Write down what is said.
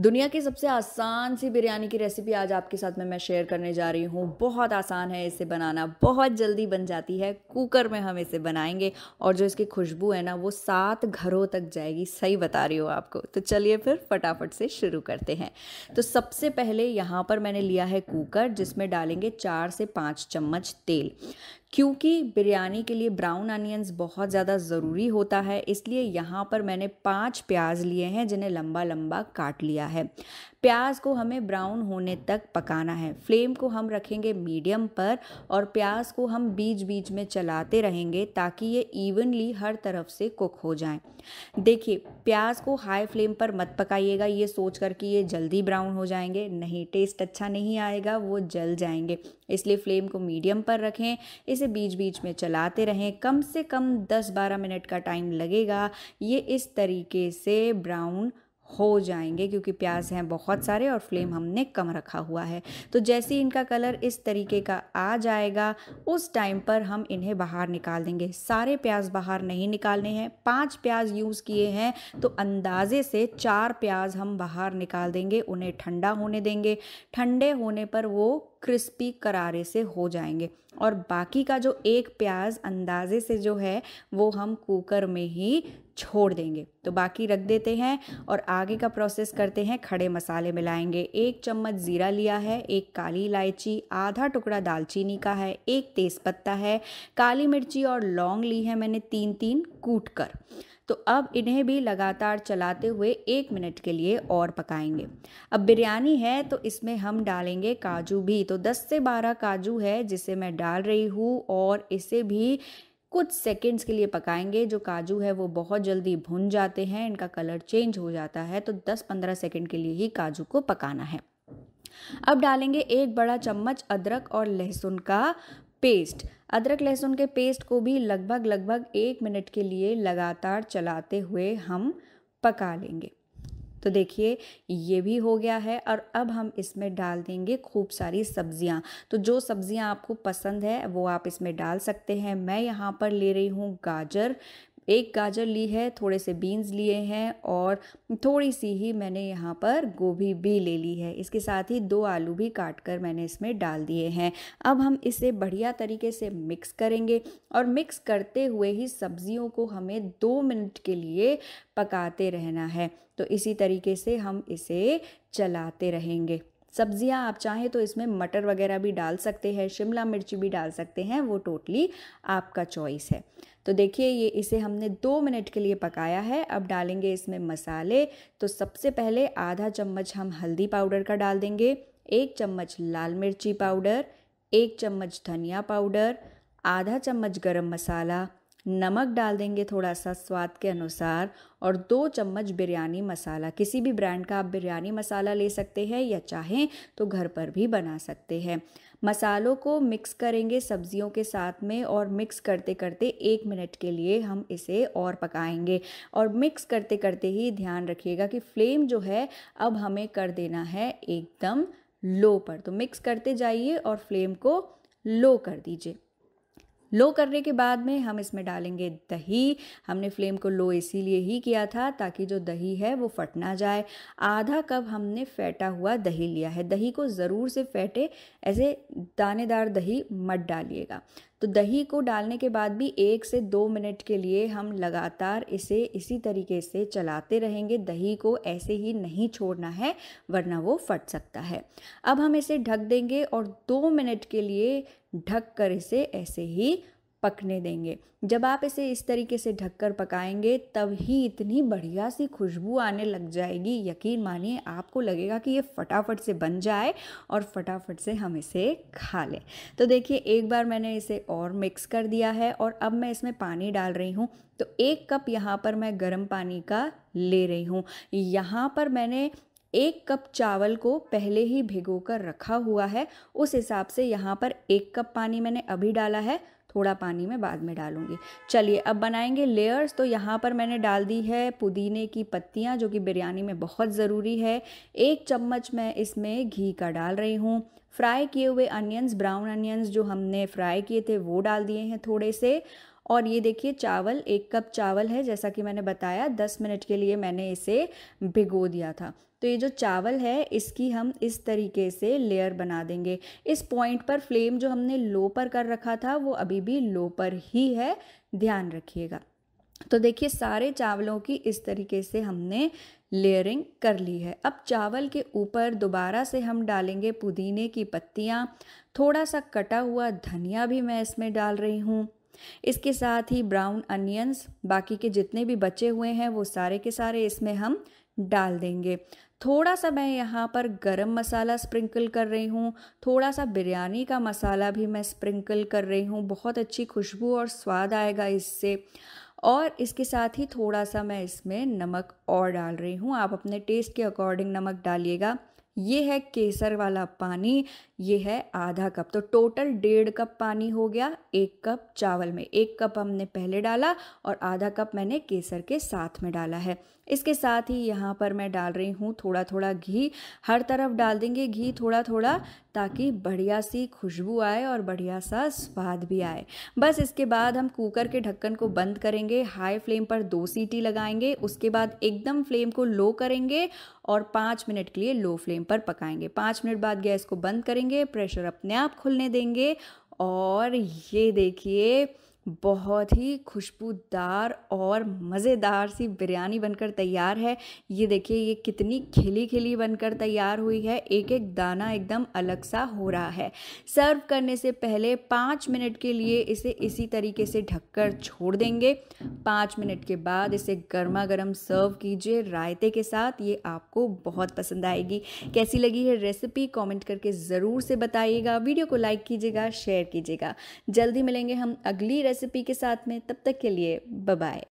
दुनिया की सबसे आसान सी बिरयानी की रेसिपी आज आपके साथ में मैं शेयर करने जा रही हूँ। बहुत आसान है इसे बनाना। बहुत जल्दी बन जाती है। कुकर में हम इसे बनाएँगे और जो इसकी खुशबू है ना, वो सात घरों तक जाएगी। सही बता रही हूँ आपको। तो चलिए फिर फटाफट से शुरू करते हैं। तो सबसे पहले यहाँ पर मैंने लिया है कुकर जिसमें डालेंगे चार से पाँच चम्मच तेल। क्योंकि बिरयानी के लिए ब्राउन अनियंस बहुत ज़्यादा ज़रूरी होता है, इसलिए यहाँ पर मैंने पाँच प्याज लिए हैं जिन्हें लंबा लंबा काट लिया है। प्याज को हमें ब्राउन होने तक पकाना है। फ्लेम को हम रखेंगे मीडियम पर और प्याज को हम बीच बीच में चलाते रहेंगे ताकि ये इवनली हर तरफ़ से कुक हो जाए। देखिए, प्याज को हाई फ्लेम पर मत पकाइएगा। ये सोच कर कि ये जल्दी ब्राउन हो जाएँगे। नहीं, टेस्ट अच्छा नहीं आएगा, वो जल जाएँगे। इसलिए फ्लेम को मीडियम पर रखें। इसे बीच बीच में चलाते रहें। कम से कम 10-12 मिनट का टाइम लगेगा। ये इस तरीके से ब्राउन हो जाएँगे क्योंकि प्याज हैं बहुत सारे और फ्लेम हमने कम रखा हुआ है। तो जैसे ही इनका कलर इस तरीके का आ जाएगा, उस टाइम पर हम इन्हें बाहर निकाल देंगे। सारे प्याज बाहर नहीं निकालने हैं। पाँच प्याज यूज़ किए हैं तो अंदाजे से चार प्याज हम बाहर निकाल देंगे, उन्हें ठंडा होने देंगे। ठंडे होने पर वो क्रिस्पी करारे से हो जाएँगे। और बाकी का जो एक प्याज अंदाजे से जो है, वो हम कुकर में ही छोड़ देंगे। तो बाकी रख देते हैं और आगे का प्रोसेस करते हैं। खड़े मसाले मिलाएँगे। एक चम्मच ज़ीरा लिया है, एक काली इलायची, आधा टुकड़ा दालचीनी का है, एक तेज़पत्ता है, काली मिर्ची और लौंग ली है मैंने तीन तीन कूट कर। तो अब इन्हें भी लगातार चलाते हुए एक मिनट के लिए और पकाएँगे। अब बिरयानी है तो इसमें हम डालेंगे काजू भी। तो 10 से 12 काजू है जिसे मैं डाल रही हूँ और इसे भी कुछ सेकंड्स के लिए पकाएँगे। जो काजू है वो बहुत जल्दी भुन जाते हैं, इनका कलर चेंज हो जाता है तो 10-15 सेकंड के लिए ही काजू को पकाना है। अब डालेंगे एक बड़ा चम्मच अदरक और लहसुन का पेस्ट। अदरक, लहसुन के पेस्ट को भी लगभग लगभग एक मिनट के लिए लगातार चलाते हुए हम पका लेंगे। तो देखिए, ये भी हो गया है और अब हम इसमें डाल देंगे खूब सारी सब्ज़ियाँ। तो जो सब्ज़ियाँ आपको पसंद है, वो आप इसमें डाल सकते हैं। मैं यहाँ पर ले रही हूँ गाजर एक गाजर ली है, थोड़े से बीन्स लिए हैं और थोड़ी सी ही मैंने यहाँ पर गोभी भी ले ली है। इसके साथ ही दो आलू भी काट कर मैंने इसमें डाल दिए हैं। अब हम इसे बढ़िया तरीके से मिक्स करेंगे और मिक्स करते हुए ही सब्जियों को हमें दो मिनट के लिए पकाते रहना है। तो इसी तरीके से हम इसे चलाते रहेंगे। सब्ज़ियाँ आप चाहें तो इसमें मटर वगैरह भी डाल सकते हैं, शिमला मिर्ची भी डाल सकते हैं, वो टोटली आपका चॉइस है। तो देखिए, ये इसे हमने दो मिनट के लिए पकाया है, अब डालेंगे इसमें मसाले। तो सबसे पहले आधा चम्मच हम हल्दी पाउडर का डाल देंगे, एक चम्मच लाल मिर्ची पाउडर, एक चम्मच धनिया पाउडर, आधा चम्मच गरम मसाला नमक डाल देंगे थोड़ा सा स्वाद के अनुसार और दो चम्मच बिरयानी मसाला। किसी भी ब्रांड का आप बिरयानी मसाला ले सकते हैं या चाहें तो घर पर भी बना सकते हैं। मसालों को मिक्स करेंगे सब्जियों के साथ में और मिक्स करते करते एक मिनट के लिए हम इसे और पकाएँगे। और मिक्स करते करते ही ध्यान रखिएगा कि फ्लेम जो है अब हमें कर देना है एकदम लो पर। तो मिक्स करते जाइए और फ्लेम को लो कर दीजिए। लो करने के बाद में हम इसमें डालेंगे दही। हमने फ्लेम को लो इसीलिए ही किया था ताकि जो दही है वो फट ना जाए। आधा कप हमने फैटा हुआ दही लिया है। दही को ज़रूर से फेंटे। ऐसे दानेदार दही मत डालिएगा। तो दही को डालने के बाद भी एक से दो मिनट के लिए हम लगातार इसे इसी तरीके से चलाते रहेंगे। दही को ऐसे ही नहीं छोड़ना है, वरना वो फट सकता है। अब हम इसे ढक देंगे और दो मिनट के लिए ढक कर इसे ऐसे ही पकने देंगे। जब आप इसे इस तरीके से ढककर पकाएँगे, तब ही इतनी बढ़िया सी खुशबू आने लग जाएगी। यकीन मानिए, आपको लगेगा कि ये फटाफट से बन जाए और फटाफट से हम इसे खा लें। तो देखिए, एक बार मैंने इसे और मिक्स कर दिया है और अब मैं इसमें पानी डाल रही हूँ। तो एक कप यहाँ पर मैं गर्म पानी का ले रही हूँ। यहाँ पर मैंने एक कप चावल को पहले ही भिगो कर रखा हुआ है। उस हिसाब से यहाँ पर एक कप पानी मैंने अभी डाला है। थोड़ा पानी में बाद में डालूँगी। चलिए, अब बनाएँगे लेयर्स तो यहाँ पर मैंने डाल दी है पुदीने की पत्तियाँ, जो कि बिरयानी में बहुत ज़रूरी है। एक चम्मच मैं इसमें घी का डाल रही हूँ। फ्राई किए हुए अनियंस ब्राउन अनियंस जो हमने फ्राई किए थे, वो डाल दिए हैं थोड़े से। और ये देखिए, चावल, एक कप चावल है, जैसा कि मैंने बताया, दस मिनट के लिए मैंने इसे भिगो दिया था। तो ये जो चावल है, इसकी हम इस तरीके से लेयर बना देंगे। इस पॉइंट पर फ्लेम जो हमने लो पर कर रखा था, वो अभी भी लो पर ही है। ध्यान रखिएगा। तो देखिए, सारे चावलों की इस तरीके से हमने लेयरिंग कर ली है। अब चावल के ऊपर दोबारा से हम डालेंगे पुदीने की पत्तियाँ। थोड़ा सा कटा हुआ धनिया भी मैं इसमें डाल रही हूँ। इसके साथ ही ब्राउन अनियंस, बाकी के जितने भी बचे हुए हैं, वो सारे के सारे इसमें हम डाल देंगे। थोड़ा सा मैं यहाँ पर गरम मसाला स्प्रिंकल कर रही हूँ। थोड़ा सा बिरयानी का मसाला भी मैं स्प्रिंकल कर रही हूँ। बहुत अच्छी खुशबू और स्वाद आएगा इससे। और इसके साथ ही थोड़ा सा मैं इसमें नमक और डाल रही हूँ। आप अपने टेस्ट के अकॉर्डिंग नमक डालिएगा। ये है केसर वाला पानी, ये है आधा कप। तो टोटल डेढ़ कप पानी हो गया, एक कप चावल में। एक कप हमने पहले डाला और आधा कप मैंने केसर के साथ में डाला है। इसके साथ ही यहाँ पर मैं डाल रही हूँ थोड़ा थोड़ा घी। हर तरफ़ डाल देंगे घी थोड़ा थोड़ा ताकि बढ़िया सी खुशबू आए और बढ़िया सा स्वाद भी आए। बस इसके बाद हम कुकर के ढक्कन को बंद करेंगे हाई फ्लेम पर दो सीटी लगाएँगे, उसके बाद एकदम फ्लेम को लो करेंगे और पाँच मिनट के लिए लो फ्लेम पर पकाएँगे। पाँच मिनट बाद गैस को बंद करेंगे, प्रेशर अपने आप खुलने देंगे और ये देखिए बहुत ही खुशबूदार और मज़ेदार सी बिरयानी बनकर तैयार है। ये देखिए, ये कितनी खिली खिली बनकर तैयार हुई है। एक एक दाना एकदम अलग सा हो रहा है। सर्व करने से पहले पाँच मिनट के लिए इसे इसी तरीके से ढककर छोड़ देंगे। पाँच मिनट के बाद इसे गर्मा गर्म सर्व कीजिए रायते के साथ। ये आपको बहुत पसंद आएगी। कैसी लगी है रेसिपी, कॉमेंट करके ज़रूर से बताइएगा। वीडियो को लाइक कीजिएगा, शेयर कीजिएगा। जल्दी मिलेंगे हम अगली रेसिपी के साथ में तब तक के लिए बाय